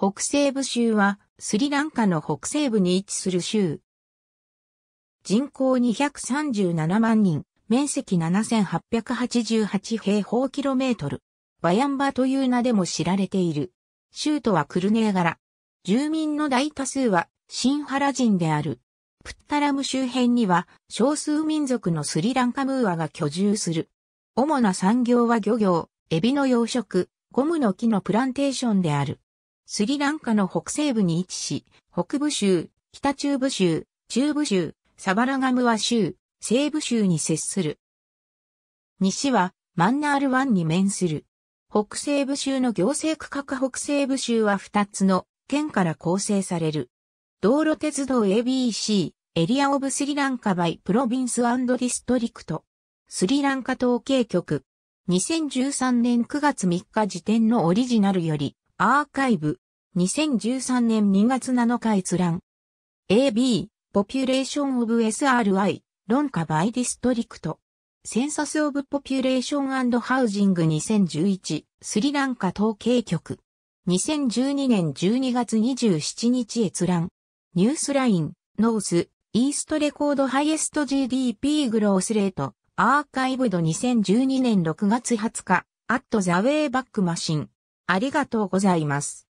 北西部州はスリランカの北西部に位置する州。人口237万人、面積7888平方キロメートル。バヤンバという名でも知られている。州都はクルネーガラ。住民の大多数はシンハラ人である。プッタラム周辺には少数民族のスリランカムーアが居住する。主な産業は漁業、エビの養殖、ゴムの木のプランテーションである。スリランカの北西部に位置し、北部州、北中部州、中部州、サバラガムワ州、西部州に接する。西はマンナール湾に面する。北西部州の行政区画北西部州は2つの県から構成される。道路鉄道 ABC、エリアオブスリランカバイプロビンスディストリクト。スリランカ統計局。2013年9月3日時点のオリジナルよりアーカイブ、2013年2月7日閲覧。AB、Population of Sri Lanka by district。Census of Population Housing 2011、スリランカ統計局。2012年12月27日閲覧。 Newsline、North、East record highest GDP growth rate、Archived 2012年6月20日、 at the Wayback Machine。ありがとうございます。